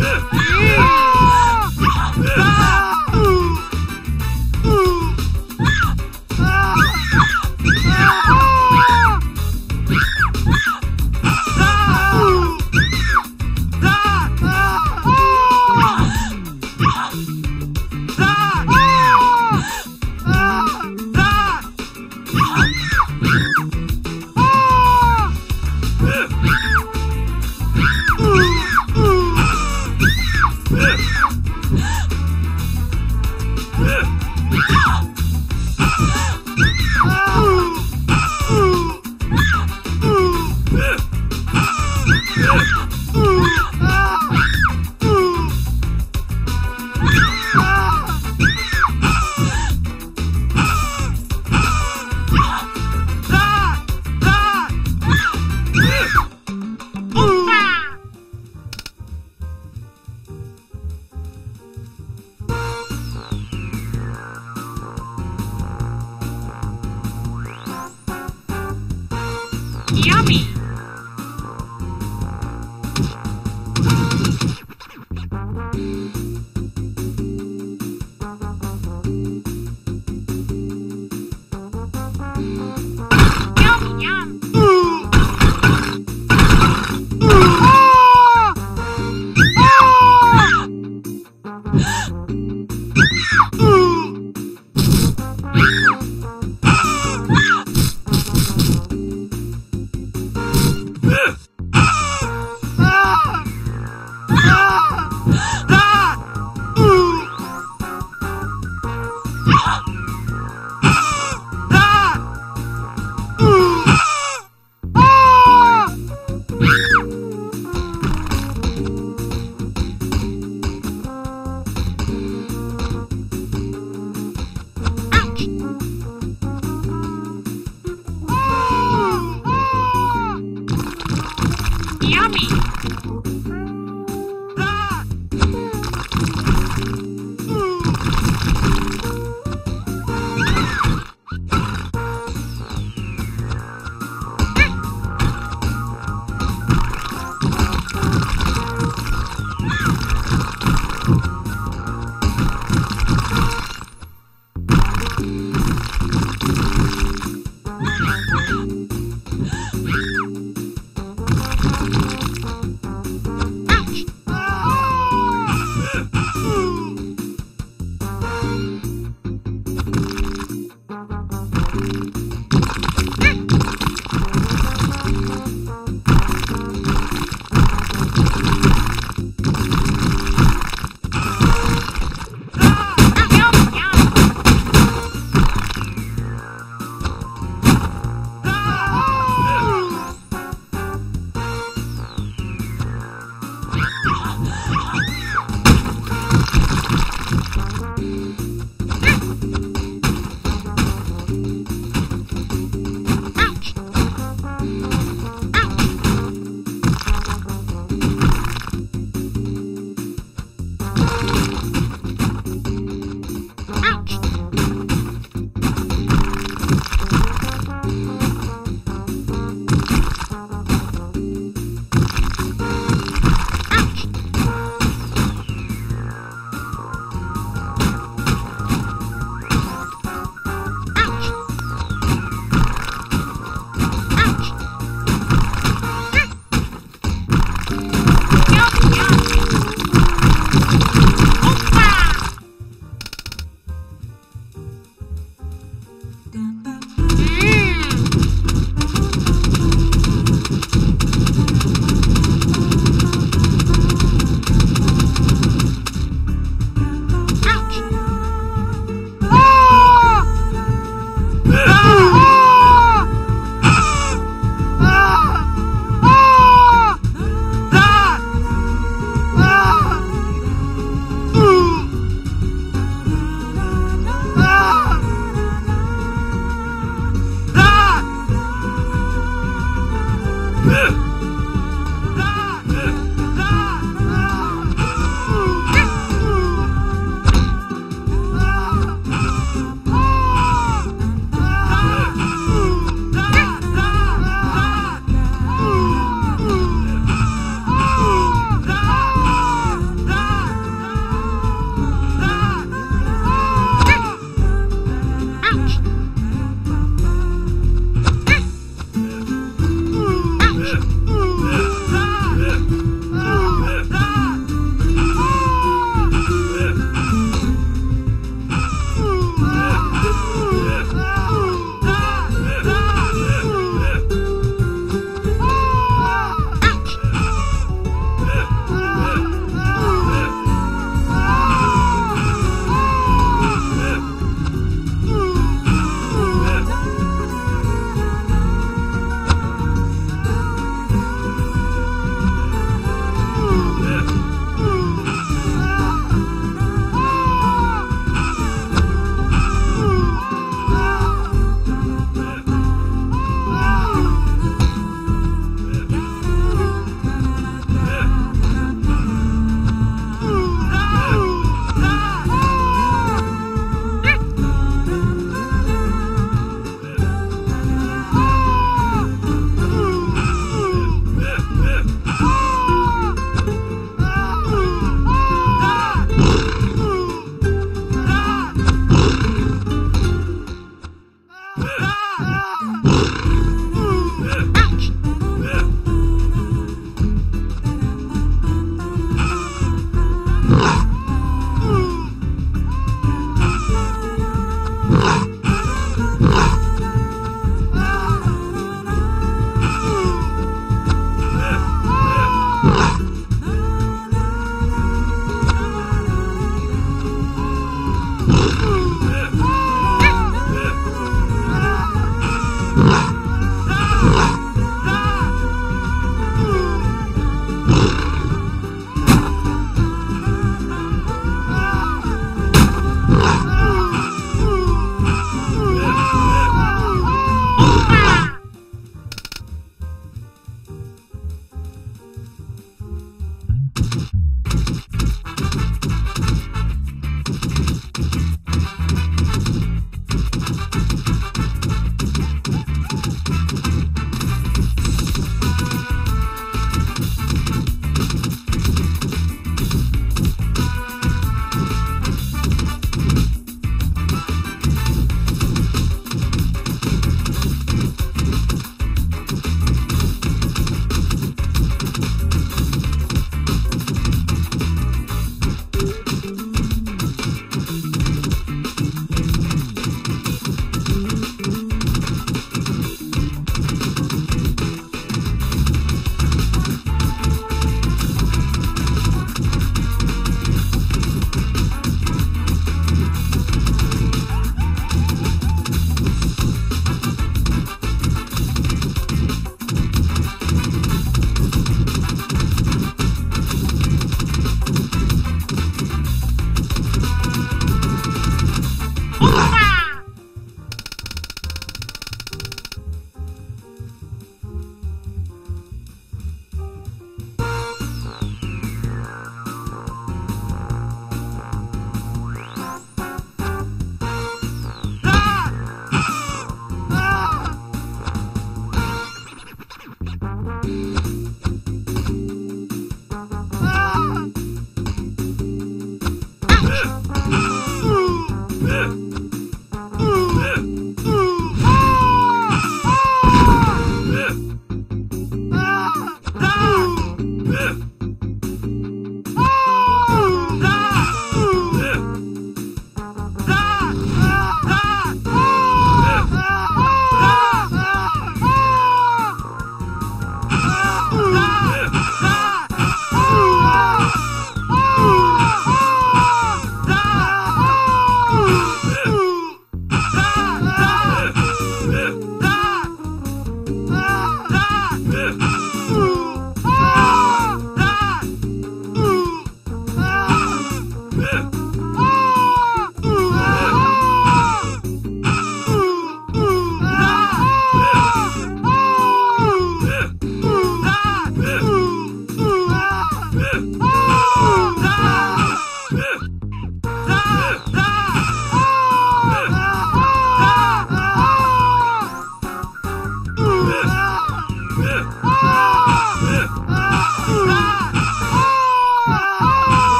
Yeah.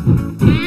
Mm-hmm.